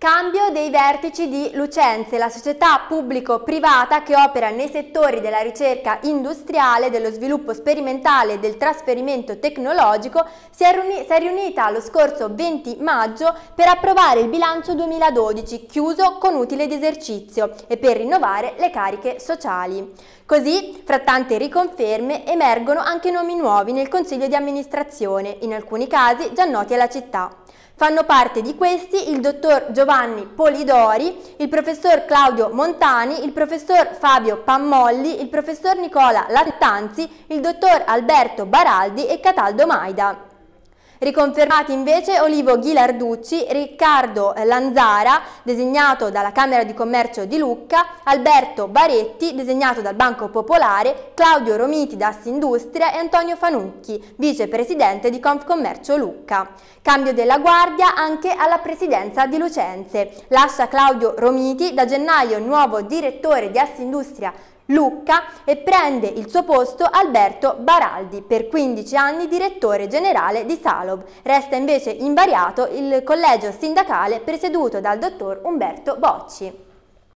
Cambio dei vertici di Lucenze, la società pubblico-privata che opera nei settori della ricerca industriale, dello sviluppo sperimentale e del trasferimento tecnologico, si è, riuni si è riunita lo scorso 20 maggio per approvare il bilancio 2012, chiuso con utile di esercizio, e per rinnovare le cariche sociali. Così, fra tante riconferme, emergono anche nomi nuovi nel Consiglio di amministrazione, in alcuni casi già noti alla città. Fanno parte di questi il dottor Giovanni Polidori, il professor Claudio Montani, il professor Fabio Pammolli, il professor Nicola Lattanzi, il dottor Alberto Baraldi e Cataldo Maida. Riconfermati invece Olivo Ghilarducci, Riccardo Lanzara, designato dalla Camera di Commercio di Lucca, Alberto Baretti, designato dal Banco Popolare, Claudio Romiti da Assindustria e Antonio Fanucchi, vicepresidente di Confcommercio Lucca. Cambio della guardia anche alla presidenza di Lucenze. Lascia Claudio Romiti, da gennaio nuovo direttore di Assindustria Lucca e prende il suo posto Alberto Baraldi, per 15 anni direttore generale di Salov. Resta invece invariato il collegio sindacale presieduto dal dottor Umberto Bocci.